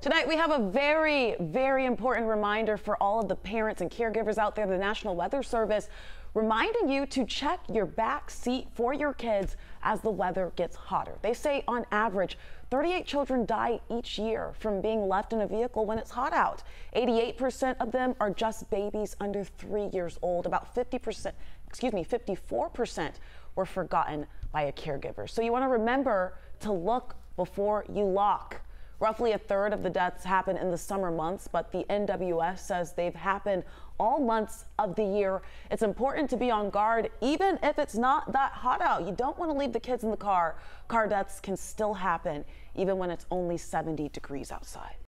Tonight, we have a very, very important reminder for all of the parents and caregivers out there. The National Weather Service reminding you to check your back seat for your kids as the weather gets hotter. They say on average, 38 children die each year from being left in a vehicle when it's hot out. 88% of them are just babies under three years old. About 50%, excuse me, 54% were forgotten by a caregiver. So you want to remember to look before you lock. Roughly a third of the deaths happen in the summer months, but the NWS says they've happened all months of the year. It's important to be on guard, even if it's not that hot out. You don't want to leave the kids in the car. Car deaths can still happen, even when it's only 70 degrees outside.